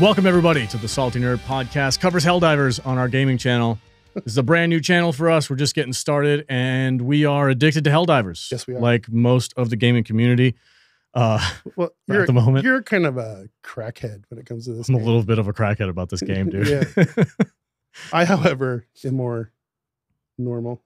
Welcome everybody to the Salty Nerd Podcast. Covers Helldivers on our gaming channel. This is a brand new channel for us. We're just getting started, and we are addicted to Helldivers. Yes, we are. Like most of the gaming community. Uh, Well, At you're the moment. you're kind of a crackhead when it comes to this. I'm a little bit of a crackhead about this game, dude. I, however, am more normal.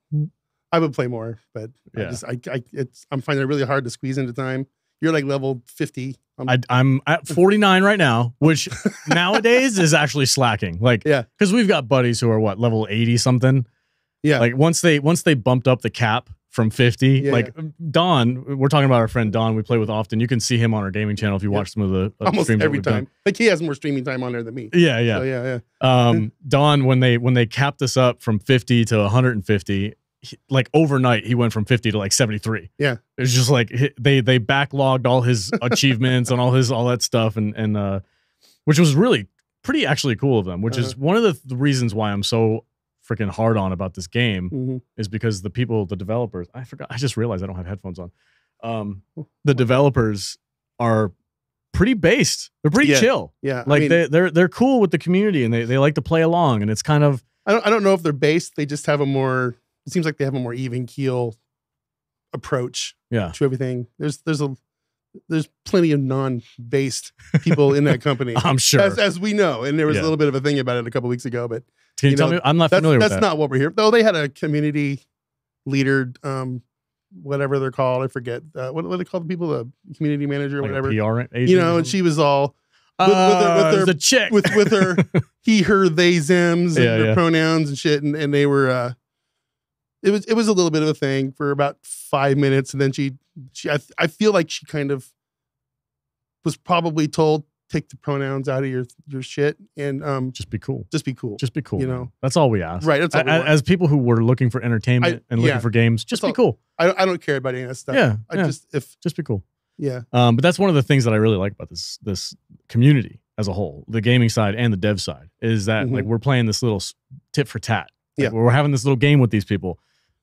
I would play more, but I Yeah. just I, I it's I'm finding it really hard to squeeze into time. You're like level 50. I'm, I, I'm at 49 right now, which nowadays is actually slacking. Like, Yeah. because we've got buddies who are what level 80 something. yeah, Like once they once they bumped up the cap from 50, Yeah, like Don, we're talking about our friend Don. We play with often. You can see him on our gaming channel if you Yeah. watch some of the uh, almost every we've done. time. Like he has more streaming time on there than me. Yeah, yeah. So yeah, yeah. Um, Don, when they when they capped us up from 50 to 150, he- like overnight, he went from 50 to like 73. Yeah. it was just like they they backlogged all his achievements and all his all that stuff, and and uh, which was really pretty actually cool of them. Which is Uh-huh. one of the th- reasons why I'm so freaking hard on about this game hmm is because the people, the developers, I forgot, I just realized I don't have headphones on. Um, Oh, the developers are pretty based. They're pretty Yeah. chill. Yeah. Like I mean, they they're they're cool with the community and they they like to play along and it's kind of I don't I don't know if they're based. They just have a more. It seems like they have a more even keel approach yeah. to everything. There's there's a there's plenty of non-based people in that company. I'm sure. as, as we know. And there was Yeah. a little bit of a thing about it a couple weeks ago, but Can you, you tell know, me? I'm not that's, familiar that's with that. not what we're here. Though they had a community leader, um, whatever they're called, I forget. Uh, what, what they call the people? The community manager, or like whatever. PR agent You know, and she was all with- with her- Uh, with her- the chick with with her he, her, they, thems, and Yeah, yeah. pronouns and shit, and, and they were. uh It was it was a little bit of a thing for about five minutes, and then she she I, I feel like she kind of was probably told take the pronouns out of your your shit and um just be cool. just be cool. Just be cool. You know. that's all we ask. Right, that's all we As people who were looking for entertainment I- and looking yeah. for games, just be cool. I don't, I don't care about any of that stuff. Yeah, I yeah. just if Just be cool. yeah Um, but that's one of the things that I really like about this this community as a whole, the gaming side and the dev side, is that Mhm. like we're playing this little tit for tat. Like, Yeah. we're having this little game with these people,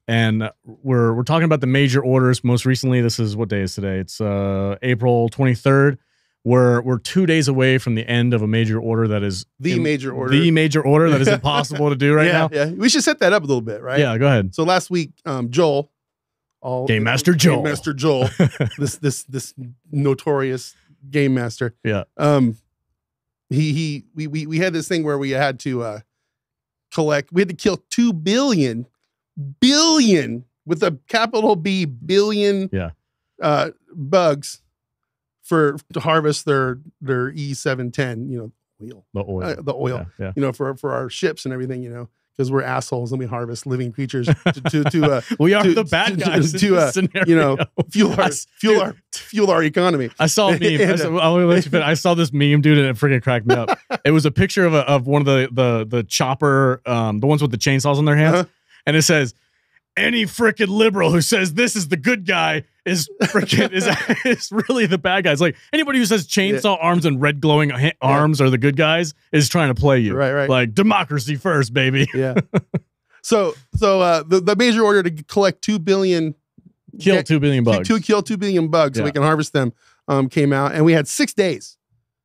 and we're we're talking about the major orders. Most recently, this is what day is today? It's uh, April twenty third. We're we're two days away from the end of a major order that is the im- major order. the major order that is impossible to do right yeah, now. Yeah, we should set that up a little bit, right? Yeah, go ahead. So last week, um, Joel, all Game Master Joel. Game Master Joel, this this this notorious game master. Yeah. Um, he he we we we had this thing where we had to uh collect. We had to kill two billion billion with a capital B billion. Yeah. Uh, bugs for to harvest their their E seven ten. You know, wheel. the oil. Uh, the oil Yeah, yeah. you know, for for our ships and everything, you know, because we're assholes and we harvest living creatures to to, to uh, We are to- the bad to- guys to, this uh, you know, fuel our fuel our fuel our economy. I saw a meme. I, saw, I'll let you finish. I saw this meme, dude, and it freaking cracked me up. it was a picture of a, of one of the the the chopper, um, the ones with the chainsaws in their hands, Uh-huh. And it says, "Any freaking liberal who says this is the good guy is freaking is is really the bad guy." It's like anybody who says chainsaw arms and red glowing ha- arms are the good guys is trying to play you. Right, right. Like democracy first, baby. yeah. So so uh, the the major order to collect two billion Kill Yeah, two billion bugs. to kill two billion bugs so we can harvest them um, came out, and we had six days,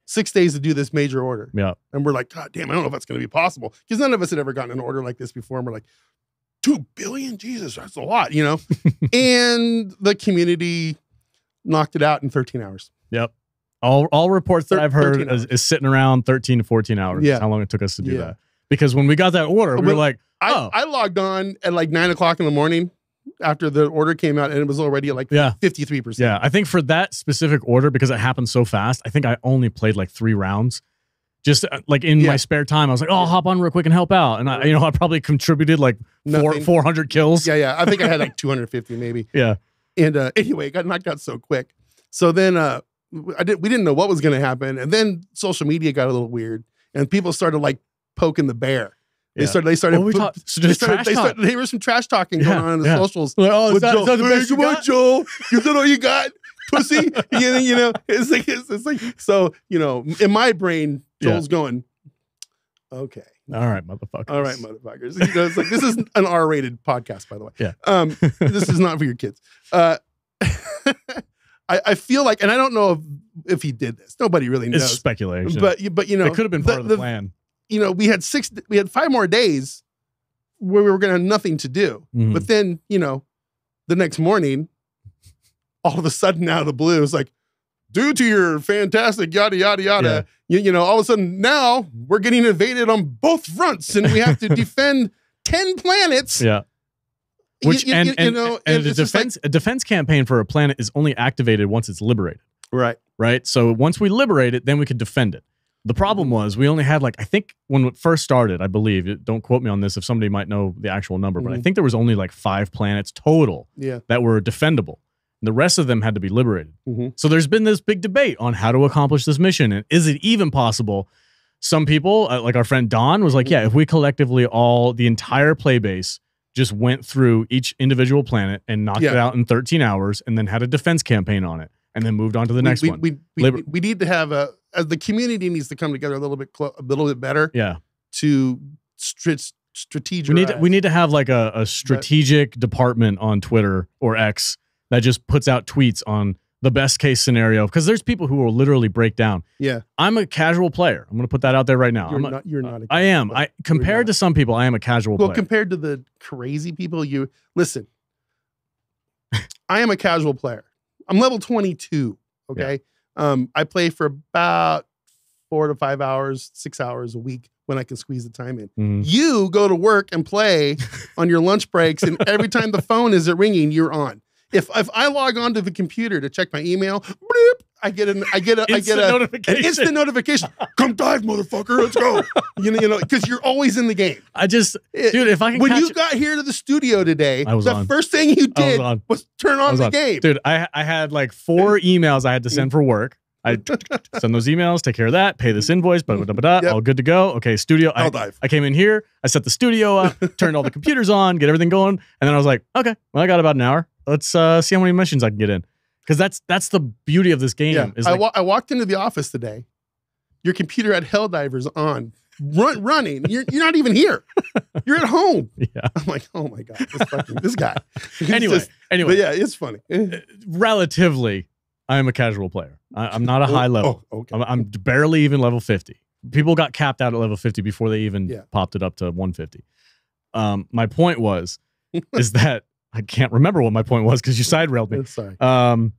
six days to do this major order. yeah. And we're like, God damn, I don't know if that's going to be possible because none of us had ever gotten an order like this before. And we're like, two billion, Jesus, that's a lot, you know. and the community knocked it out in 13 hours. Yep. All all reports that Thir- I've heard is, is sitting around 13 to 14 hours. Yeah. How long it took us to do Yeah. that. Because when we got that order, we were like, I, Oh. I logged on at like nine o'clock in the morning after the order came out, and it was already at like yeah, 53%. yeah. I think for that specific order, because it happened so fast, I think I only played like three rounds. Just uh, like in my spare time, I was like, "Oh, I'll hop on real quick and help out." And I, you know, I probably contributed like four four hundred kills. Yeah, yeah. I think I had like 250 maybe. Yeah. And uh, anyway, it got knocked out so quick. So then uh, I did, we didn't know what was going to happen. And then social media got a little weird and people started like poking the bear. They Yeah. started, they started, were talk- so they started, they started, there was some trash talking Yeah, going on in the yeah. socials. Like, oh, is that, Joel. is that the Hey, best you come got? Joel. You know all you got, pussy. you, know, you know, it's like, it's, it's like, so, you know, in my brain, Yeah. Joel's going, okay. All right, motherfucker. All right, motherfuckers. You know, it's like this is an R-rated podcast, by the way. Yeah. Um, this is not for your kids. Uh, I, I feel like, and I don't know if if he did this. Nobody really It's knows. speculation. But you- but you know it could have been part of the, plan. You know, we had six. We had five more days where we were going to have nothing to do. Mhm. But then you know, the next morning, all of a sudden out of the blue, it's like, due to your fantastic yada yada yada, you, you know, all of a sudden now we're getting invaded on both fronts, and we have to defend ten planets. yeah. Which you, and, you- and, you know, and and a just like- defense a defense campaign for a planet is only activated once it's liberated. right? right? So once we liberate it, then we could defend it. The problem Mm-hmm. was we only had like I think when it first started, I believe. Don't quote me on this if somebody might know the actual number, but I Mhm. think there was only like five planets total Yeah. that were defendable. The rest of them had to be liberated. Mhm. So there's been this big debate on how to accomplish this mission and is it even possible? Some people, uh, like our friend Don, was like, Mm-hmm. "Yeah, if we collectively all the entire play base just went through each individual planet and knocked it out in 13 hours, and then had a defense campaign on it, and then moved on to the We- next we, one." We, we, Liber- we need to have a as the community needs to come together a little bit clo- a little bit better yeah. to strat- strategize. We need to, we need to have like a, a strategic department on Twitter or X that just puts out tweets on the best case scenario because there's people who will literally break down. Yeah. I'm a casual player. I'm going to put that out there right now. You're I'm a- not. You're not. a I am. player. I compared to some people, I am a casual well player. compared to the crazy people. You listen. I am a casual player. I'm level 22. Okay. Um, I play for about four to five hours, six hours a week when I can squeeze the time in. Mhm. You go to work and play on your lunch breaks, and every time the phone is ringing, you're on. If if I log onto the computer to check my email, bloop, I get an I get a I get a an notification. instant notification. Come dive, motherfucker. Let's go. you know, you know, because you're always in the game. I just, It- dude, if I can when catch, you got here to the studio today, I was the on. first thing you was did on. was turn on was the on. game. dude, I I had like four emails I had to send for work. I send those emails, take care of that, pay this invoice, blah, blah, blah, blah, Yep. all good to go. Okay, studio. I, I'll dive. I came in here, I set the studio up, turned all the computers on, get everything going, and then I was like, okay, well, I got about an hour. Let's uh, see how many missions I can get in, because that's that's the beauty of this game. Yeah, Is I, like, wa- I walked into the office today. Your computer had Helldivers on, run, running. You're you're not even here. You're at home. yeah. I'm like, oh my god, this fucking this guy. It's Anyway, just- anyway, but yeah, it's funny. relatively, I am a casual player. I, I'm not a high level. Oh, okay. I'm, I'm barely even level 50. People got capped out at level 50 before they even Yeah. popped it up to 150. Um, my point was, is that I can't remember what my point was because you side railed me. Sorry. Um,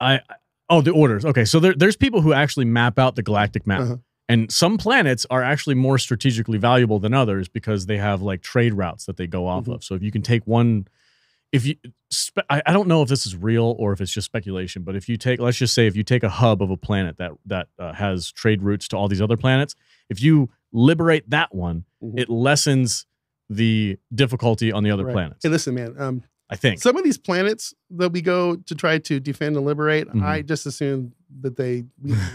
I oh the orders. Okay, so there, there's people who actually map out the galactic map, Uh-huh. and some planets are actually more strategically valuable than others because they have like trade routes that they go off Mhm. of. So if you can take one, if you, spe- I, I don't know if this is real or if it's just speculation, but if you take, let's just say, if you take a hub of a planet that that uh, has trade routes to all these other planets, if you liberate that one, Mhm. it lessens the difficulty on the other Right. planets. Hey, listen, man. Um, I think. some of these planets that we go to try to defend and liberate, Mhm. I just assume that they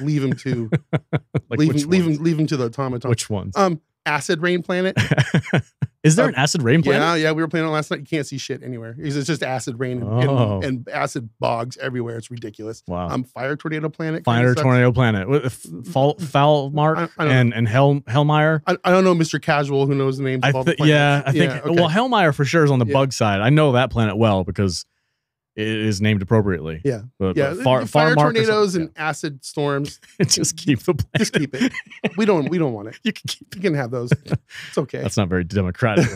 leave them to like leave them, leave them leave them to the automaton. Which ones? um, acid rain planet. Is there uh, an acid rain planet? Yeah, yeah, we were playing on last night. You can't see shit anywhere. It's it's just acid rain and, and- Oh. and, acid bogs everywhere. It's ridiculous. Wow. Um, fire tornado planet. Fire tornado planet. Foul, foul mark I- I and and Hell Hellmire. I, I don't know, Mr. Casual, who knows the names I of all the thi- yeah, I think. Well, Hellmire for sure is on the Yeah. bug side. I know that planet well because it is named appropriately. Yeah. but, yeah, but far, fire tornadoes and acid storms. Just keep the planet. Just keep it. We don't. We don't want it. you can keep. You can have those. It's okay. That's not very democratic.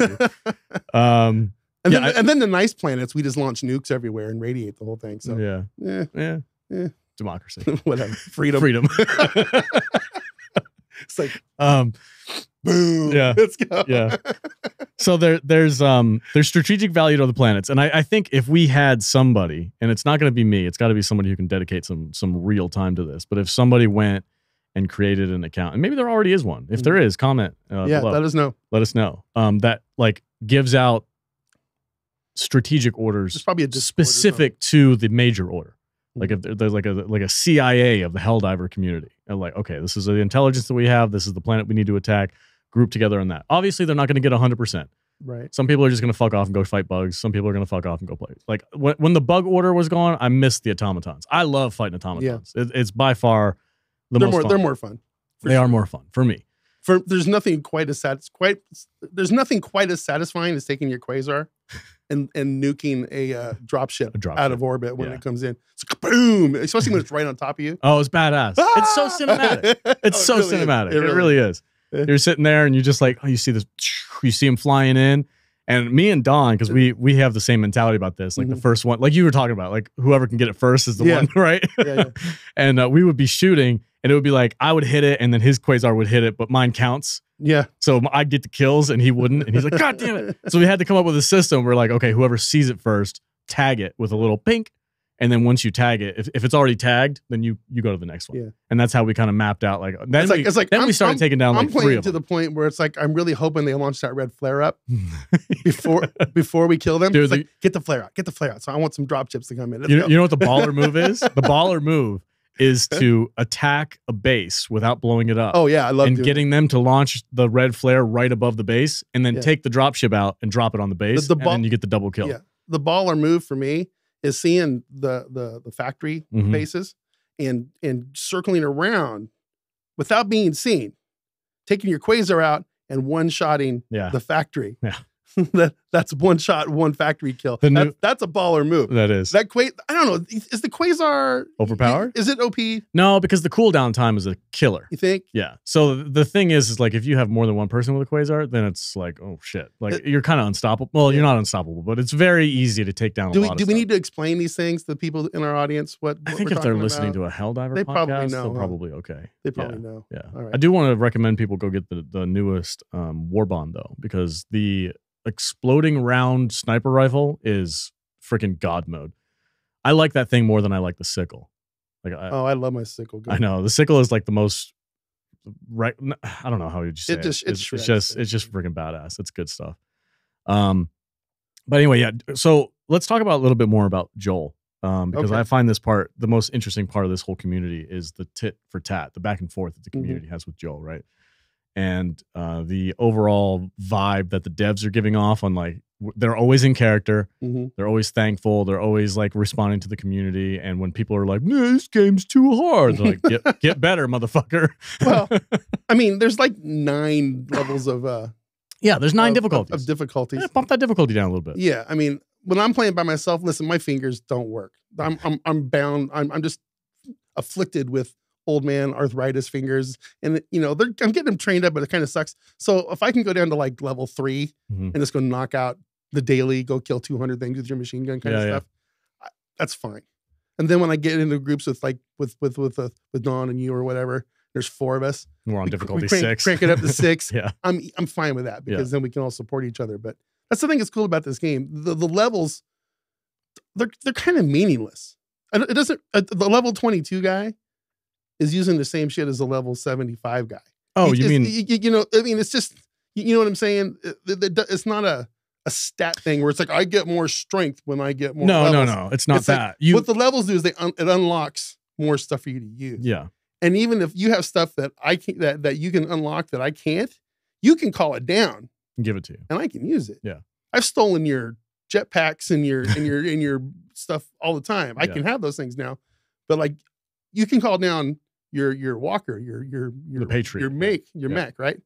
um. and, yeah, then, I- and then the nice planets, we just launch nukes everywhere and radiate the whole thing. So yeah. yeah, Yeah. Yeah. Democracy. whatever. Freedom. Freedom. It's like um. boom. Yeah. Let's go. Yeah. So there there's um there's strategic value to the planets and I, I think if we had somebody and it's not going to be me it's got to be somebody who can dedicate some some real time to this but if somebody went and created an account and maybe there already is one if there is comment uh, Mm-hmm. yeah. below. Let us know. let us know um that like gives out strategic There's orders probably a specific to the major order like Mhm. if there's like a like a CIA of the Helldiver community, and like okay, this is the intelligence that we have. This is the planet we need to attack. Group together on that. Obviously, they're not going to get hundred percent. Right. Some people are just going to fuck off and go fight bugs. Some people are going to fuck off and go play. Like when, when the bug order was gone, I missed the automatons. I love fighting automatons. It, it's by far the they're most more. fun. They're more fun. they sure. are more fun for me. For there's nothing quite as sat quite. There's nothing quite as satisfying as taking your quasar and and nuking a uh, dropship drop out ship, of orbit when yeah. it comes in. It's like boom, especially when it's right on top of you. Oh, it's badass. It's so cinematic. It's Oh, so it really is. cinematic. It really, really is. You're sitting there and you're just like, oh, you see this, you see him flying in. And me and Don, because we we have the same mentality about this. Like the Mhm. first one, like you were talking about, like whoever can get it first is the Yeah. one, right? Yeah, yeah. and uh, we would be shooting, and it would be like I would hit it, and then his quasar would hit it, but mine counts. yeah. So I'd get the kills, and he wouldn't. And he's like, God damn it! So we had to come up with a system where like, okay, whoever sees it first, tag it with a little pink, and then once you tag it, if, if it's already tagged, then you you go to the next one. Yeah. And that's how we kind of mapped out. Like then It's like we, it's like then I'm, we started I'm, taking down I'm like playing to the point where it's like I'm really hoping they launch that red flare up before before we kill them. Dude, it's like get the flare out, get the flare out. So I want some dropships to come in. You, go. you know what the baller move is? The baller move is to attack a base without blowing it up. oh yeah, I love and getting them to launch the red flare right above the base, and then Yeah. take the dropship out and drop it on the base, the and ball- then you get the double kill. Yeah. the baller move for me is seeing the the the factory Mhm. bases and and circling around without being seen, taking your quasar out and one shotting Yeah, the factory. Yeah. that that's one shot, one factory kill. That's, new- that's a baller move. that is That quas I don't know. Is the quasar overpowered. Is it OP? No, because the cooldown time is a killer. You think? Yeah. So the thing is, is like if you have more than one person with a quasar, then it's like, oh shit, like It- you're kind of unstoppable. Well, you're not unstoppable, but it's very easy to take down. A Do we do we need to explain these things to the people in our audience? What, I think if they're listening about? to a Helldiver They podcast, probably know, they're huh? probably okay. they probably know. Yeah. All right. I do want to recommend people go get the, the newest um, Warbond though, because the exploding round sniper rifle is freaking god mode. I like that thing more than I like the sickle. Like I, Oh, I love my sickle gun. I know the sickle is like the most right. I don't know how you say it. just- it it's, shreds it's just it's just freaking badass. It's good stuff. Um, but anyway, yeah. So let's talk about a little bit more about Joel. Um, because Okay. I find this part the most interesting part of this whole community is the tit for tat, the back and forth that the Mhm. community has with Joel, right? And uh, the overall vibe that the devs are giving off on like they're always in character, hmm they're always thankful, they're always like responding to the community. And when people are like, "No, "This game's too hard," they're like, "Get get better, motherfucker." Well, I mean, there's like nine levels of uh yeah, there's nine of- of- difficulties. of, difficulties. Yeah, bump that difficulty down a little bit. Yeah, I mean, when I'm playing by myself, listen, my fingers don't work. I'm I'm I'm bound. I'm I'm just afflicted with old man arthritis fingers, and you know, they're, I'm getting them trained up, but it kind of sucks. So if I can go down to like level 3 Mhm. and just go knock out the daily, go kill 200 things with your machine gun kind Yeah, of yeah. stuff, I, that's fine. And then when I get into groups with like with with with uh, with Don and you or whatever, there's four of us. We're on we- we difficulty crank, six. Crank it up to six. yeah, I'm I'm fine with that because then we can all support each other. But that's the thing that's cool about this game. The the levels, they're they're kind of meaningless. It doesn't. Uh, the level 22 guy is using the same shit as a level 75 guy. Oh, you mean you, you know? I mean, it's just you know what I'm saying. It- it- it- It's not a a stat thing where it's like I get more strength when I get more. no, no, levels. no. It's not It's like, that. you what the levels do is they un- it unlocks more stuff for you to use. yeah, And even if you have stuff that I can that that you can unlock that I can't, you can call it down And give it to you. and I can use it. Yeah. I've stolen your jetpacks and your and your and your stuff all the time. I Yeah. can have those things now. But like you can call down your your walker, your your your Patriot, your yeah. make, your Yeah. mech, right?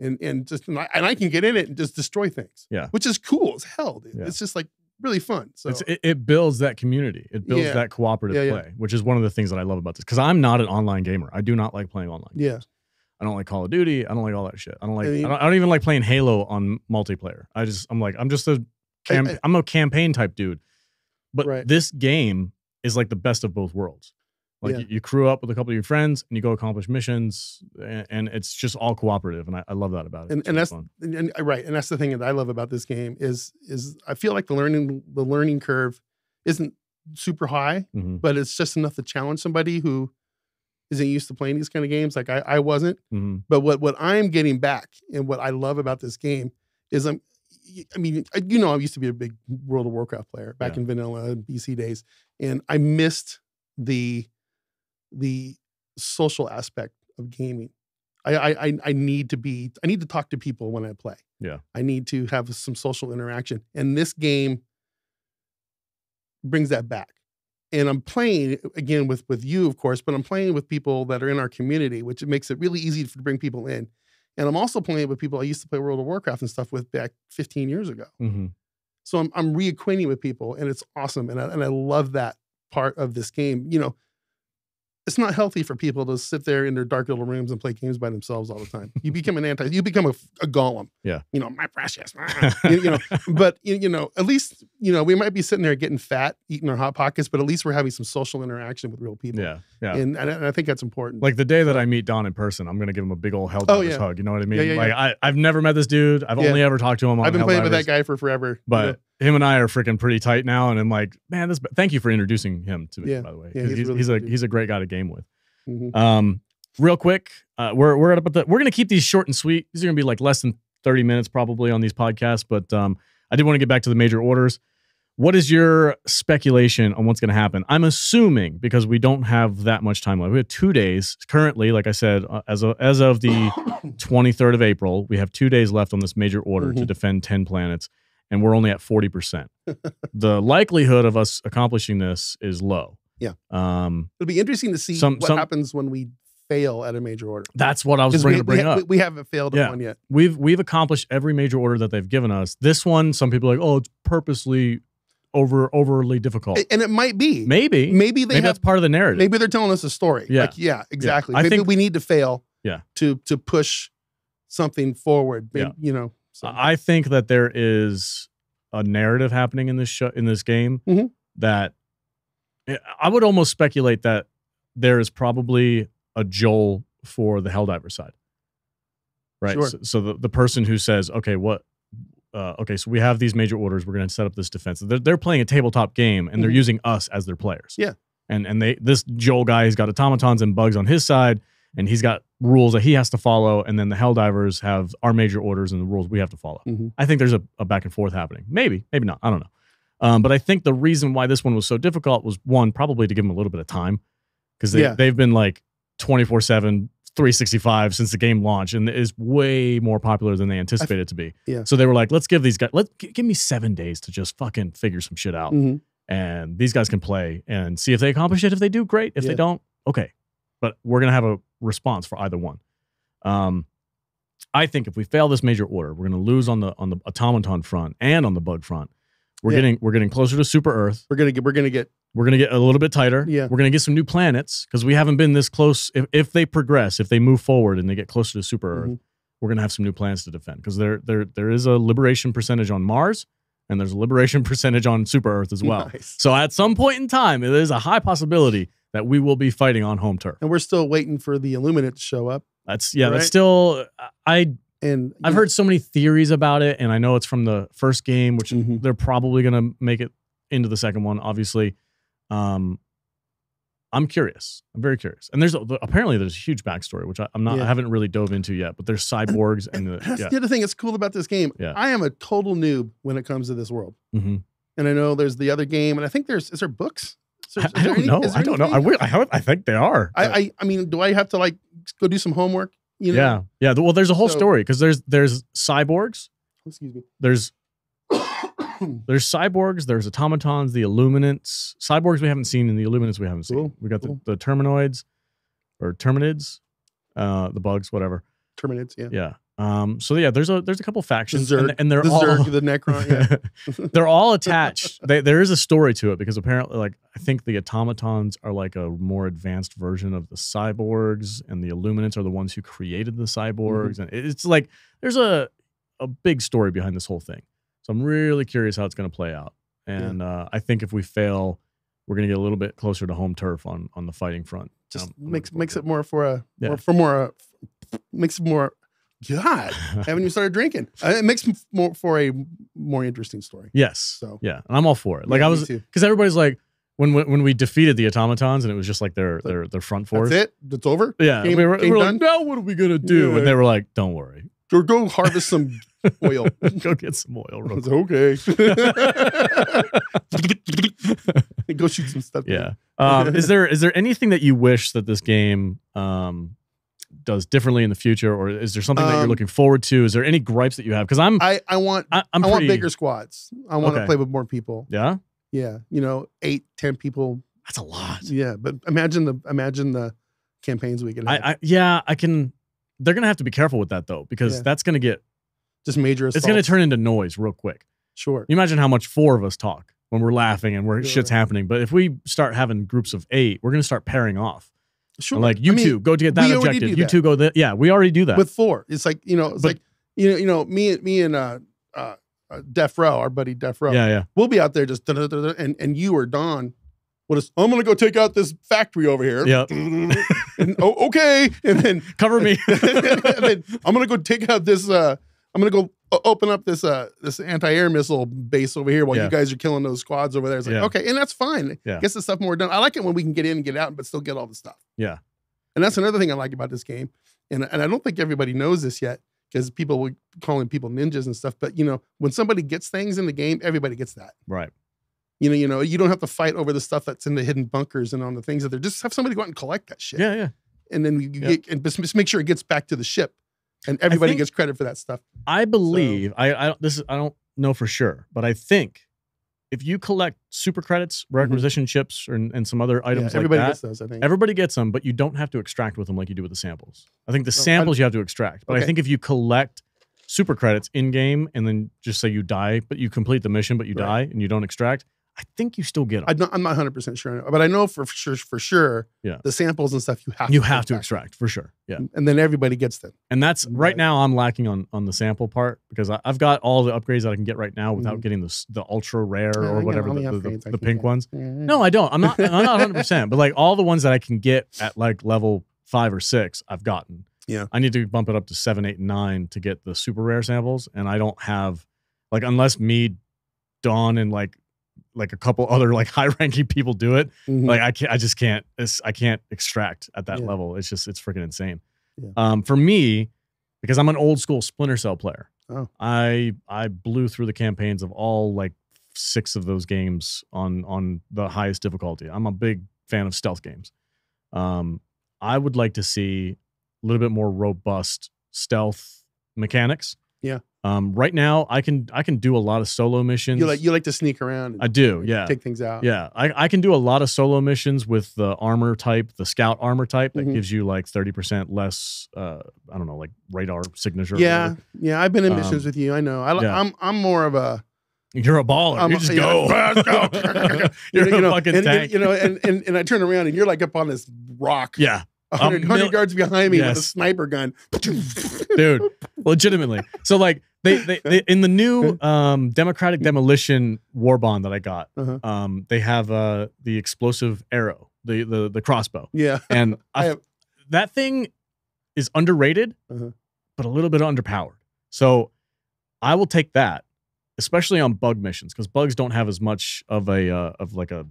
And and just and I, and I can get in it and just destroy things. Yeah. Which is cool as hell, dude. Yeah. It's just like really fun. So It's, it, it builds that community. It builds that cooperative play, which is one of the things that I love about this. Because I'm not an online gamer. I do not like playing online. yeah. games. I don't like Call of Duty. I don't like all that shit. I don't like. I I, don't, I don't even like playing Halo on multiplayer. I just I'm like I'm just a cam- I- I'm a campaign type dude. But Right. this game is like the best of both worlds. Like Yeah. you, you crew up with a couple of your friends and you go accomplish missions, and, and it's just all cooperative, and I, I love that about it. And- and that's- and, uh, right and that's the thing that i love about this game is is i feel like the learning the learning curve isn't super high Mhm, but it's just enough to challenge somebody who isn't used to playing these kind of games like i, I wasn't mhm. but what what i'm getting back and what i love about this game is i'm i mean you know i used to be a big world of warcraft player back Yeah. in vanilla and bc days and i missed the the social aspect of gaming I, I I I need to be I need to talk to people when I play. Yeah. I need to have some social interaction. And this game brings that back. And I'm playing again with with you, of course, but I'm playing with people that are in our community, which makes it really easy to bring people in. And I'm also playing with people I used to play World of Warcraft and stuff with back 15 years ago. Mhm. So I'm I'm reacquainting with people, and it's awesome, and I, and I love that part of this game. You know, it's not healthy for people to sit there in their dark little rooms and play games by themselves all the time. You become an anti. You become a, a Gollum. Yeah. You know, my precious. you, you know, but you, you know, at least you know we might be sitting there getting fat, eating our hot pockets, but at least we're having some social interaction with real people. Yeah, yeah. And, and, I- think that's important. Like the day that I meet Don in person, I'm gonna give him a big old Helldivers Oh, yeah. hug. You know what I mean? Yeah, yeah, like I, I've never met this dude. I've only ever talked to him on I've been playing with that guy for forever. you But know? Him and I are freaking pretty tight now, and I'm like, man, this. Thank you for introducing him to me. Yeah. By the way, Yeah, he's he's, really he's a he's a great guy to game with. Mhm. Um, real quick, uh, we're we're at the we're gonna keep these short and sweet. These are gonna be like less than 30 minutes probably on these podcasts, but um, I did want to get back to the major orders. What is your speculation on what's going to happen? I'm assuming because we don't have that much time left. We have two days currently. Like I said, uh, as of, as of the 23rd of April, we have two days left on this major order to Mhm. defend 10 planets, and we're only at 40%. the likelihood of us accomplishing this is low. Yeah. Um, It'll be interesting to see Some- what some- happens when we fail at a major order. that's what I was we, to bring we, up. we- haven't failed Yeah. one yet. we've we've accomplished every major order that they've given us. This one, some people are like, oh, it's purposely over overly difficult. And it might be. maybe, maybe, Maybe they that's part of the narrative. Maybe they're telling us a story. Yeah. Like, yeah, exactly. I Maybe think- we need to fail. Yeah. To to push something forward. Maybe, Yeah. You know. So. I think that there is a narrative happening in this show in this game Mhm. that I would almost speculate that there is probably a Joel for the Helldiver side. Right. Sure. So, so the, the person who says, okay, what uh, okay, so we have these major orders. We're going to set up this defense. They're, they're playing a tabletop game, and they're Mhm. using us as their players. Yeah. and and they this Joel guy, he's got automatons and bugs on his side, and he's got rules that he has to follow, and then the Helldivers have our major orders and the rules we have to follow. Mhm. I think there's a, a back and forth happening. Maybe, maybe not. I don't know. Um, but I think the reason why this one was so difficult was one, probably to give them a little bit of time because they, Yeah. they've been like 24 7, 365 since the game launched and is way more popular than they anticipated it to be. Yeah. So they were like, let's give these guys, let g- give me seven days to just fucking figure some shit out. Mhm. And these guys can play and see if they accomplish it. If they do, great. If they don't, okay. But we're going to have a response for either one. Um, I think if we fail this major order, we're going to lose on the on the automaton front and on the bug front. We're Yeah. getting we're getting closer to Super Earth. We're gonna get. We're gonna get. We're going to get a little bit tighter. Yeah. We're going to get some new planets because we haven't been this close. If, if they progress, if they move forward and they get closer to Super Earth, Mhm. we're going to have some new planets to defend because there there there is a liberation percentage on Mars and there's a liberation percentage on Super Earth as well. Nice. So at some point in time, it is a high possibility that we will be fighting on home turf. And we're still waiting for the Illuminate to show up. That's yeah. That's still I And I've you heard so many theories about it, and I know it's from the first game, which Mhm. they're probably gonna make it into the second one. Obviously, um, I'm curious. I'm very curious. And there's a, apparently there's a huge backstory, which I, I'm not. I haven't really dove into yet. But there's cyborgs and the, That's yeah. the other thing that's cool about this game. Yeah. I am a total noob when it comes to this world. Mhm. And I know there's the other game, and I think there's is there books? There- I, don't any- know. I don't know. I, will, I, have, I think they are. I, I I mean, do I have to like go do some homework? You know? yeah, yeah. Well, there's a whole So- story because there's there's cyborgs. Excuse me. There's There's cyborgs, there's automatons, the Illuminants. Cyborgs we haven't seen, and the Illuminants we haven't seen. Cool, We got cool. the, the Terminoids or Terminids, uh, the bugs, whatever. Terminates. Yeah. Yeah. Um, so yeah, there's a there's a couple factions, Zerg, and, and they're the all Zerg, the Necron. Yeah. they're all attached. they, there is a story to it because apparently, like I think the automatons are like a more advanced version of the cyborgs, and the Illuminants are the ones who created the cyborgs, and it's like there's a a big story behind this whole thing. So I'm really curious how it's going to play out, and uh, I think if we fail, we're going to get a little bit closer to home turf on on the fighting front. Just Um, makes makes it more for a Yeah. more, for more uh, makes it more. God, haven't you started drinking? Uh, it makes more for a more interesting story. yes. So Yeah, and I'm all for it. Like Yeah, I was because everybody's like when when when we defeated the automatons and it was just like their their their front force. That's it. It's over. Yeah, Game- we were, we were like, now what are we gonna do? Yeah. And they were like, don't worry, Or go harvest some oil. go get some oil. Real quick. okay. go shoot some stuff. Yeah. Um, is there is there anything that you wish that this game um, does differently in the future, or is there something that you're Um, looking forward to? Is there any gripes that you have? Because I'm I, I want I, I'm I want bigger squads. I want to Okay. play with more people. Yeah, Yeah, you know, eight, ten people. that's a lot. Yeah, but imagine the imagine the campaigns we can have. I, I yeah, I can. They're gonna have to be careful with that though, because Yeah. that's gonna get Just major. it's going to turn into noise real quick. Sure. You imagine how much four of us talk when we're laughing and we're Yeah. shit's happening. But if we start having groups of eight, we're gonna start pairing off. Sure. Like you I mean, two go to get that objective. You that. two go that. Yeah, we already do that. with four. It's like you know, it's But- like you know, you know, me and me and uh, uh, uh Def Row, our buddy Def Row. yeah, yeah. We'll be out there just and and you or Don. What is? I'm gonna go take out this factory over here. Yep. and, oh, okay. And then Cover me. and then I'm gonna go take out this. uh I'm gonna go open up this uh this anti-air missile base over here while Yeah. you guys are killing those squads over there. It's like Yeah. okay, and that's fine. Yeah. Gets the stuff more done. I like it when we can get in and get out, but still get all the stuff. Yeah. And that's another thing I like about this game. And and I don't think everybody knows this yet because people were calling people ninjas and stuff. But you know, when somebody gets things in the game, everybody gets that. right. You know, you know, you don't have to fight over the stuff that's in the hidden bunkers and on the things that they're just have somebody go out and collect that shit. Yeah, yeah. And then you, you Yeah. get and just make sure it gets back to the ship. And everybody think- gets credit for that stuff. I believe I I don't this is I don't know for sure, but I think if you collect super credits, requisition chips, or, and some other Mm-hmm. Yeah, items like everybody that, gets those, I think. everybody gets them, but you don't have to extract with them like you do with the samples. I think the I- samples you have to extract, but I think if you collect super credits in game and then just say you die, but you complete the mission, but you Right. die and you don't extract, I think you still get them. I'm not, I'm not 100 percent sure, but I know for sure for sure. Yeah. the samples and stuff you have you to have to extract for sure. Yeah. and then everybody gets them. And that's right, Right. now I'm lacking on on the sample part because I, I've got all the upgrades that I can get right now without Mhm. getting the the ultra rare Yeah, or whatever the, the the, the, upgrades I the can pink get. ones. Yeah. No, I don't. I'm not. I'm not 100. percent But like all the ones that I can get at like level five or six, I've gotten. Yeah. I need to bump it up to seven, eight, and nine to get the super rare samples, and I don't have like unless me, Don, and like like a couple other like high ranking people do it. Mhm. Like I can't. I just can't. I can't extract at that Yeah. level. It's just it's freaking insane. Yeah. Um, for me, because I'm an old school Splinter Cell player. Oh. I I blew through the campaigns of all like six of those games on on the highest difficulty. I'm a big fan of stealth games. Um, I would like to see a little bit more robust stealth mechanics. Yeah. Um, right now I can I can do a lot of solo missions. you like you like to sneak around. And I do. Yeah. take things out. Yeah, I, I can do a lot of solo missions with the armor type, the scout armor type that Mhm. gives you like 30% less uh I don't know, like radar signature. yeah, yeah. I've been in Um, missions with you. I know. I, li- yeah. I'm I'm more of a You're a baller. I'm you a- just yeah, go. You're you a know, fucking and, tank. and, you know, and, and and I turn around and you're like up on this rock, yeah, 100, a 100 mil- yards behind me with a sniper gun. dude, legitimately. So like they, they, they in the new um democratic demolition war bond that I got, Uh-huh. um, they have uh the explosive arrow, the the the crossbow. Yeah, And I I, have- that thing is underrated, Uh-huh. but a little bit underpowered. So I will take that, especially on bug missions, because bugs don't have as much of a uh, of like a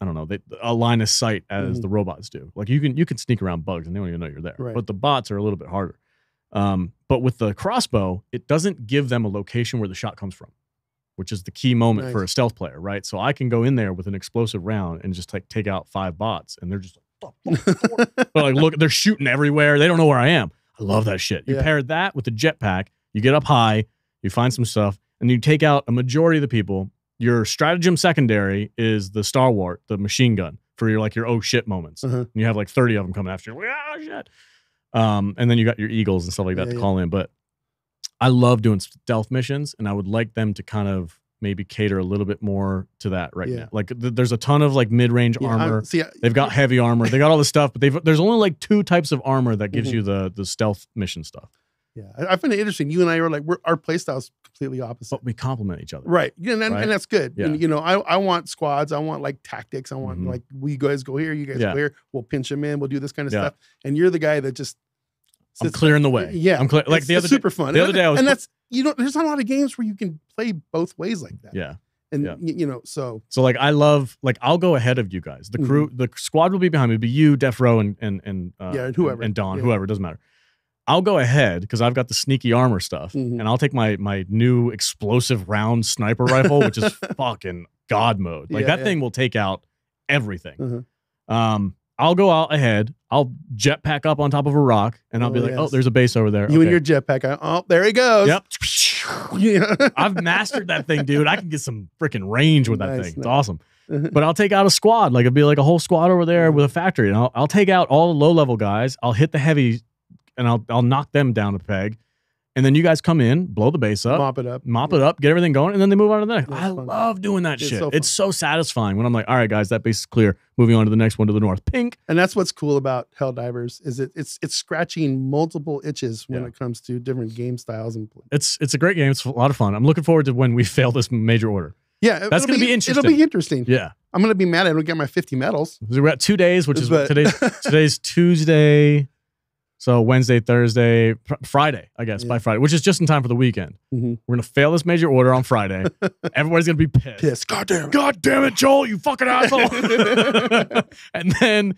I don't know they, a line of sight as Mhm. the robots do. Like you can you can sneak around bugs and they don't even know you're there. Right. But the bots are a little bit harder. Um, but with the crossbow, it doesn't give them a location where the shot comes from, which is the key moment for a stealth player, right? So I can go in there with an explosive round and just like take out five bots, and they're just like, but like look, they're shooting everywhere. They don't know where I am. I love that shit. You Yeah. pair that with the jetpack, you get up high, you find some stuff, and you take out a majority of the people. Your stratagem secondary is the Stalwart, the machine gun for your like your oh shit moments. Uh-huh. And you have like 30 of them coming after you. Ah shit. Um, and then you got your eagles and stuff like that Yeah, to yeah. call in. But I love doing stealth missions, and I would like them to kind of maybe cater a little bit more to that right Yeah. now. Like th- there's a ton of like mid-range Yeah, armor. see, I- They've got heavy armor. They got all this stuff, but they've there's only like two types of armor that gives Mhm. you the the stealth mission stuff. Yeah, I, I find it interesting. You and I are like we're our play styles completely opposite. But we complement each other. Right. Yeah, and, and- Right? and that's good. Yeah. And, you know, I, I want squads. I want like tactics. I want Mhm. like we guys go here, you guys Yeah. go here. We'll pinch them in. We'll do this kind of Yeah. stuff. And you're the guy that just I'm sits clearing the way. Yeah, I'm clear. Like the other day, super fun. the and, other day I was and that's you know, there's not a lot of games where you can play both ways like that. yeah. and yeah. you know, so So like I love like I'll go ahead of you guys. The crew, the squad will be behind me. It'll be you, Def Row, and and and uh, Mm-hmm. Yeah, and whoever. and, Don, Yeah. whoever doesn't matter. I'll go ahead because I've got the sneaky armor stuff, Mhm. and I'll take my my new explosive round sniper rifle, which is fucking god mode. Like Yeah, that yeah. thing will take out everything. Uh-huh. Um, I'll go out ahead. I'll jetpack up on top of a rock, and I'll Oh, be like, "Oh, there's a base over there." you and your jetpack. Oh, there he goes. Yep. yeah. I've mastered that thing, dude. I can get some freaking range with that Nice, thing. It's nice. awesome. Uh-huh. But I'll take out a squad. Like it'll be like a whole squad over there with a factory. And I'll, I'll take out all the low level guys. I'll hit the heavy and I'll I'll knock them down a peg. and then you guys come in, blow the base up, Mop it up. mop it up, get everything going, and then they move on to the next. That's I fun. love doing that It's shit. so it's so satisfying when I'm like, all right, guys, that base is clear. Moving on to the next one to the north. Pink. And that's what's cool about Helldivers is it it's it's scratching multiple itches when Yeah. it comes to different game styles and It's it's a great game. It's a lot of fun. I'm looking forward to when we fail this major order. yeah, That's gonna be interesting It'll be interesting. Yeah, I'm gonna be mad I don't get my 50 medals. so we're at two days, which is But- today's today's Tuesday. So Wednesday, Thursday, fr- Friday, I guess by Friday, which is just in time for the weekend. Mhm. We're gonna fail this major order on Friday. Everybody's gonna be pissed. Piss. God damn. God damn it, Joel, you fucking asshole. and then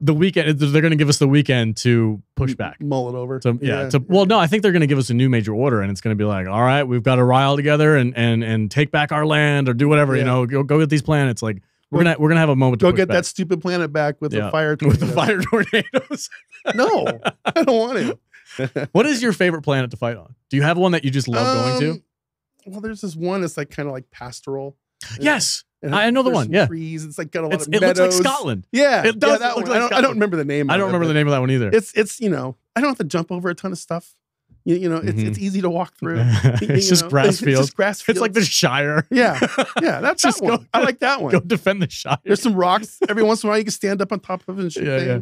the weekend, they're going to give us the weekend to push back. Mull it over. To, yeah, to, well, no, I think they're going to give us a new major order, and it's going to be like, all right, we've got to rile together and and and take back our land or do whatever, you know, go, go get these planets. Like we're gonna we're gonna have a moment to Go get back. that stupid planet back with Yeah. the fire with the fire tornadoes. No, I don't want to. what is your favorite planet to fight on? Do you have one that you just love going to? Um, Well, there's this one that's like kind of like pastoral. Yes, And I know the one, yeah. Trees. It's like got a lot it's, of it meadows. looks like Scotland. Yeah, It does Yeah, that look one. like I, don't, I don't remember the name. I don't remember the name of that one either. It's it's you know I don't have to jump over a ton of stuff. You, you know it's Mhm. it's easy to walk through. It's just grass It's fields. just grass It's like the. Shire. yeah yeah that's Just that one. go- I like that one. Go defend the Shire. There's some rocks every once in a while you can stand up on top of and shoot Yeah, yeah.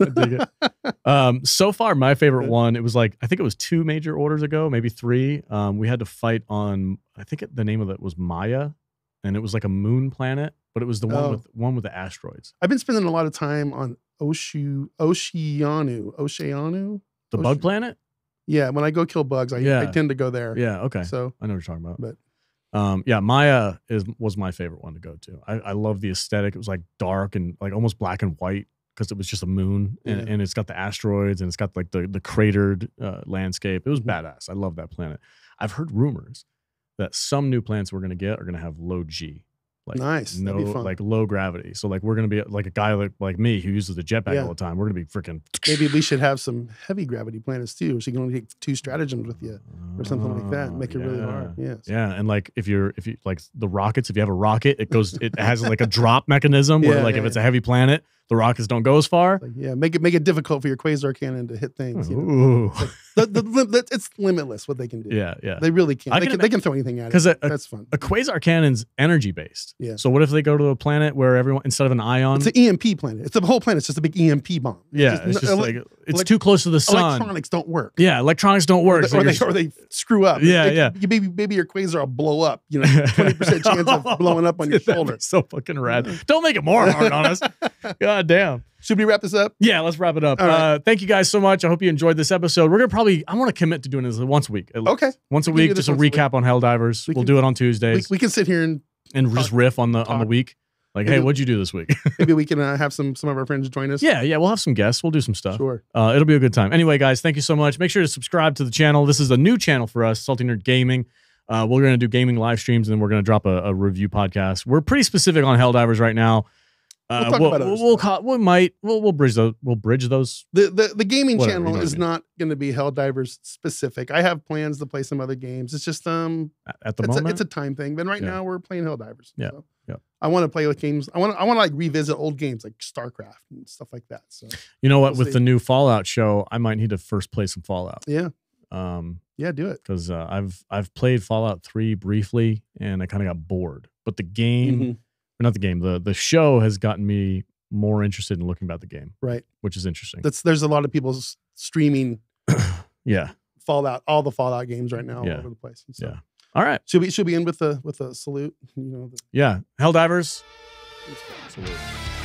I dig it. Um, so far, my favorite one, it was like, I think it was two major orders ago, maybe three. Um, we had to fight on, I think it, the name of it was Maya, and it was like a moon planet, but it was the one Oh. with one with the asteroids. I've been spending a lot of time on Oshu Oceanu Oceanu. The bug planet? Yeah, when I go kill bugs, I, I tend to go there. Yeah, okay. So I know what you're talking about. But- um, yeah, Maya is was my favorite one to go to. I, I love the aesthetic. It was like dark and like almost black and white because it was just a moon and, Yeah. and it's got the asteroids and it's got like the the cratered uh, landscape. It was Mhm. badass. I love that planet. I've heard rumors that some new planets we're gonna get are gonna have low G. Like nice. no That'd be fun. like low gravity. So like we're gonna be like a guy like like me who uses the jetpack Yeah. all the time. We're gonna be freaking Maybe we should have some heavy gravity planets too. So you can only take two stratagems with you or something like that. Make it really hard. Ah, yeah. Yes. Yeah, and like if you're if you like the rockets, if you have a rocket, it goes it has like a drop mechanism where Yeah, like if yeah, it's a heavy planet, the rockets don't go as far. Like, yeah, make it make it difficult for your quasar cannon to hit things. You know? Ooh. the, the, lim- it's limitless what they can do. Yeah, yeah. They really can. I They can can, they can throw anything at it. Because a, a, That's fun. a quasar cannon's energy based. Yeah. So what if they go to a planet where everyone instead of an ion? It's an EMP planet. It's the whole planet. It's just a big EMP bomb. yeah, it's just like it's too close to the sun. electronics don't work. Yeah, electronics don't work. Or, so they, or they screw up. Yeah, It- yeah. You, maybe maybe your quasar will blow up. You know, twenty percent chance of blowing up on your shoulder. So fucking rad. Don't make it more hard on us. God damn. Should we wrap this up? Yeah, let's wrap it up. Right. Uh, thank you guys so much. I hope you enjoyed this episode. We're gonna probably I want to commit to doing this once a week. Okay. Once a We week, just a once a week. recap on Helldivers. We we'll can- do it on Tuesdays we can sit here and and just riff on the on the week. Like, Maybe- hey, what'd you do this week? maybe we can uh, have some some of our friends join us. yeah, yeah, we'll have some guests. We'll do some stuff. Sure. Uh, it'll be a good time. Anyway, guys, thank you so much. Make sure to subscribe to the channel. This is a new channel for us, Salty Nerd Gaming. Uh, we're going to do gaming live streams and then we're going to drop a, a review podcast. We're pretty specific on Helldivers right now. Uh, We'll talk we'll, we'll, we'll, call, we might we'll, we'll bridge those we'll bridge those The the, the gaming Whatever, you channel know what I is mean. not going to be Helldivers specific. I have plans to play some other games. It's just um at- the it's a, moment. it's a time thing. But right Yeah. now we're playing Helldivers. Yeah, So yeah. I want to play with games. I want to I want to like revisit old games like StarCraft and stuff like that. So you know what? With see. the new Fallout show, I might need to first play some Fallout. yeah, Um, yeah, do it. because uh, I've I've played Fallout Three briefly and I kind of got bored. But the game, Mhm. or not the game, the the show has gotten me more interested in looking about the game, Right. which is interesting. That's there's a lot of people s- streaming yeah. Fallout, all the Fallout games right now all Yeah. over the place. So Yeah. All right. should we should we end with the with a salute? You know, the, Yeah. Helldivers. Salute.